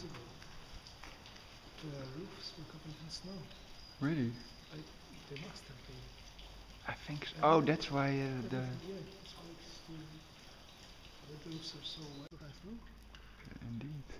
ago. The roofs were covered in snow. Really? I, they must have been. I think so. Oh, that's why uh, the. Yeah, that's why it's the, roofs are so through. Indeed.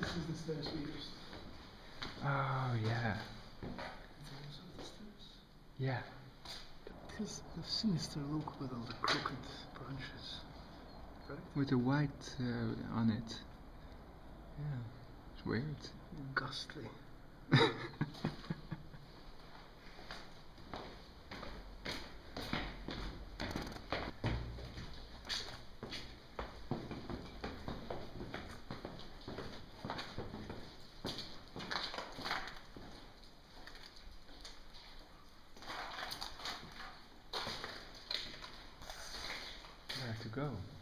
This is the stairs we used. Oh, yeah. Those are the. Yeah. It has a sinister look with all the crooked branches. Right? With the white uh, on it. Yeah. It's weird. Ghastly. to go?